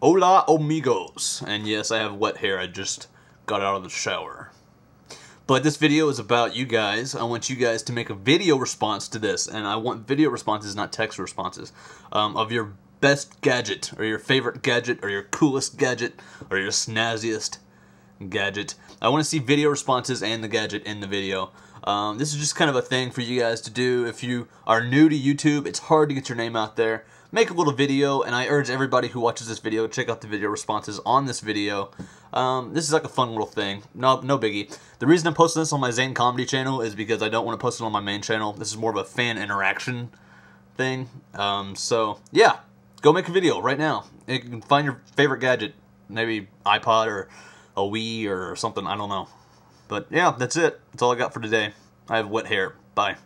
Hola amigos! And yes, I have wet hair, I just got out of the shower. But this video is about you guys. I want you guys to make a video response to this, and I want video responses, not text responses, um, of your best gadget, or your favorite gadget, or your coolest gadget, or your snazziest gadget. I want to see video responses and the gadget in the video. Um, this is just kind of a thing for you guys to do. If you are new to YouTube, it's hard to get your name out there. Make a little video, and I urge everybody who watches this video to check out the video responses on this video. Um, this is like a fun little thing. No, no biggie. The reason I'm posting this on my Zane Comedy channel is because I don't want to post it on my main channel. This is more of a fan interaction thing. Um, so, yeah. Go make a video right now. You can find your favorite gadget. Maybe iPod or a Wii or something. I don't know. But yeah, that's it. That's all I got for today. I have wet hair. Bye.